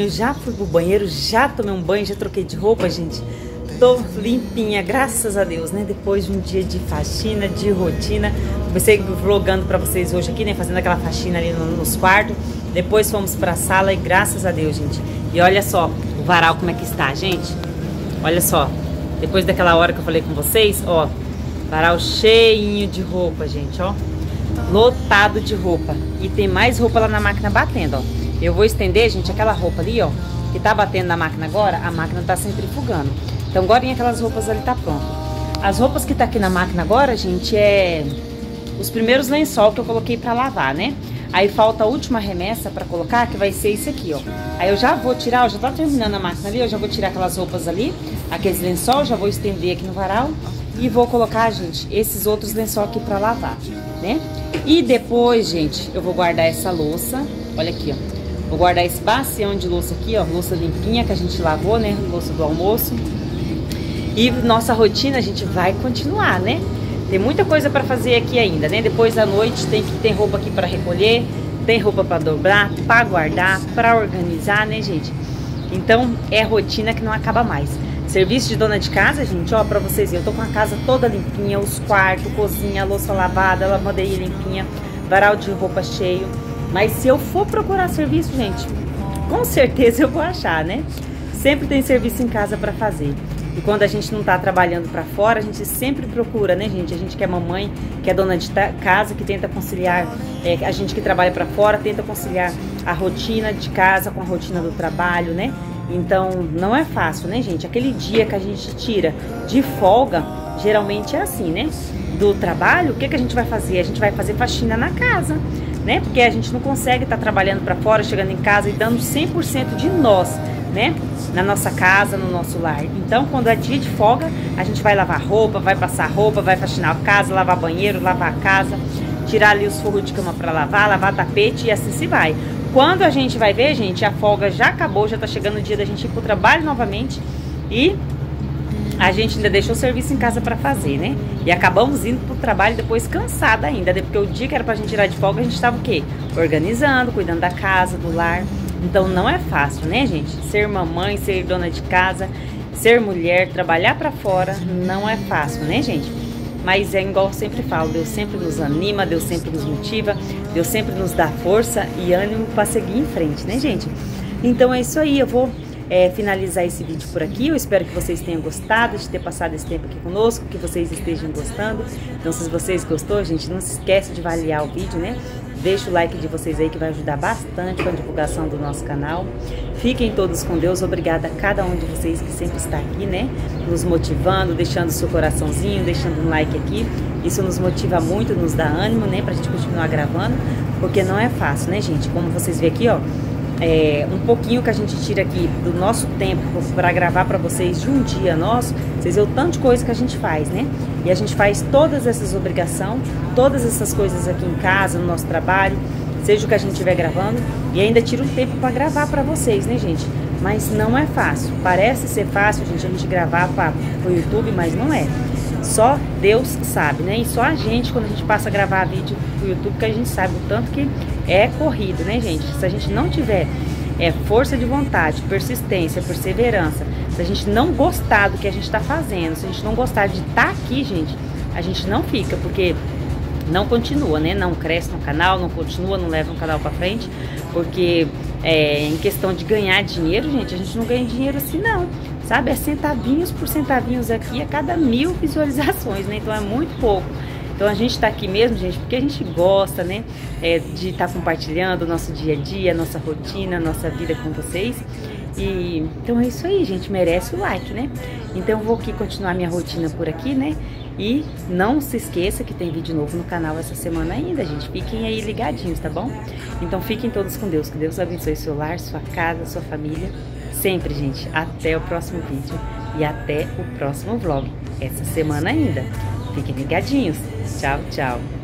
já fui pro banheiro, já tomei um banho, já troquei de roupa, gente. Tô limpinha, graças a Deus, né? Depois de um dia de faxina, de rotina. Comecei vlogando pra vocês hoje aqui, né? Fazendo aquela faxina ali no- nos quartos. Depois fomos pra sala e graças a Deus, gente. E olha só o varal como é que está, gente. Olha só. Depois daquela hora que eu falei com vocês, ó. Varal cheinho de roupa, gente, ó. Lotado de roupa. E tem mais roupa lá na máquina batendo, ó. Eu vou estender, gente, aquela roupa ali, ó. Que tá batendo na máquina agora, a máquina tá centrifugando. Então agora aquelas roupas ali tá pronto. As roupas que tá aqui na máquina agora, gente, é os primeiros lençol que eu coloquei pra lavar, né? Aí falta a última remessa pra colocar, que vai ser esse aqui, ó. Aí eu já vou tirar, já tá terminando a máquina ali, eu já vou tirar aquelas roupas ali, aqueles lençol, já vou estender aqui no varal e vou colocar, gente, esses outros lençol aqui pra lavar, né? E depois, gente, eu vou guardar essa louça, olha aqui, ó. Vou guardar esse bacião de louça aqui, ó, louça limpinha que a gente lavou, né? Louça do almoço. E nossa rotina, a gente vai continuar, né? Tem muita coisa para fazer aqui ainda, né? Depois da noite tem que ter roupa aqui para recolher, tem roupa para dobrar, para guardar, para organizar, né, gente? Então é rotina que não acaba mais. Serviço de dona de casa, gente, ó, para vocês verem, eu tô com a casa toda limpinha, os quartos, cozinha, louça lavada, lavanderia limpinha, varal de roupa cheio. Mas se eu for procurar serviço, gente, com certeza eu vou achar, né? Sempre tem serviço em casa para fazer. E quando a gente não tá trabalhando para fora, a gente sempre procura, né, gente? A gente que é mamãe, que é dona de casa, que tenta conciliar, é, a gente que trabalha para fora, tenta conciliar a rotina de casa com a rotina do trabalho, né? Então, não é fácil, né, gente? Aquele dia que a gente tira de folga, geralmente é assim, né? Do trabalho, o que, que a gente vai fazer? A gente vai fazer faxina na casa, né? Porque a gente não consegue estar trabalhando para fora, chegando em casa e dando 100% de nós, né? Na nossa casa, no nosso lar. Então, quando é dia de folga, a gente vai lavar roupa, vai passar roupa, vai faxinar a casa, lavar banheiro, lavar a casa, tirar ali os forros de cama para lavar, lavar tapete e assim se vai. Quando a gente vai ver, gente, a folga já acabou, já tá chegando o dia da gente ir pro trabalho novamente e a gente ainda deixou o serviço em casa para fazer, né? E acabamos indo pro trabalho depois cansada ainda, né? Porque o dia que era pra gente tirar de folga, a gente tava o quê? Organizando, cuidando da casa, do lar. Então não é fácil, né, gente? Ser mamãe, ser dona de casa, ser mulher, trabalhar para fora, não é fácil, né, gente? Mas é igual eu sempre falo, Deus sempre nos anima, Deus sempre nos motiva, Deus sempre nos dá força e ânimo para seguir em frente, né, gente? Então é isso aí, eu vou é, finalizar esse vídeo por aqui. Eu espero que vocês tenham gostado de ter passado esse tempo aqui conosco, que vocês estejam gostando. Então, se vocês gostou, gente, não se esquece de avaliar o vídeo, né? Deixa o like de vocês aí que vai ajudar bastante com a divulgação do nosso canal. Fiquem todos com Deus. Obrigada a cada um de vocês que sempre está aqui, né? Nos motivando, deixando seu coraçãozinho, deixando um like aqui. Isso nos motiva muito, nos dá ânimo, né? Pra gente continuar gravando, porque não é fácil, né, gente? Como vocês vê aqui, ó, é, um pouquinho que a gente tira aqui do nosso tempo para gravar para vocês de um dia nosso, vocês veem o tanto de coisa que a gente faz, né? E a gente faz todas essas obrigações, todas essas coisas aqui em casa, no nosso trabalho, seja o que a gente estiver gravando, e ainda tira um tempo para gravar para vocês, né, gente? Mas não é fácil. Parece ser fácil, gente, a gente gravar para o YouTube, mas não é. Só Deus sabe, né? E só a gente, quando a gente passa a gravar vídeo pro YouTube, que a gente sabe o tanto que é corrido, né, gente? Se a gente não tiver é, força de vontade, persistência, perseverança, se a gente não gostar do que a gente está fazendo, se a gente não gostar de estar tá aqui, gente, a gente não fica, porque não continua, né? Não cresce no canal, não continua, não leva o canal para frente, porque é, em questão de ganhar dinheiro, gente, a gente não ganha dinheiro assim não, sabe? É centavinhos por centavinhos aqui a cada mil visualizações, né? Então é muito pouco. Então a gente está aqui mesmo, gente, porque a gente gosta, né, é, de estar tá compartilhando o nosso dia a dia, nossa rotina, nossa vida com vocês. E então é isso aí, gente, merece o like, né? Então eu vou aqui continuar minha rotina por aqui, né? E não se esqueça que tem vídeo novo no canal essa semana ainda, gente. Fiquem aí ligadinhos, tá bom? Então fiquem todos com Deus. Que Deus abençoe seu lar, sua casa, sua família. Sempre, gente. Até o próximo vídeo e até o próximo vlog. Essa semana ainda. Fiquem ligadinhos. Tchau, tchau.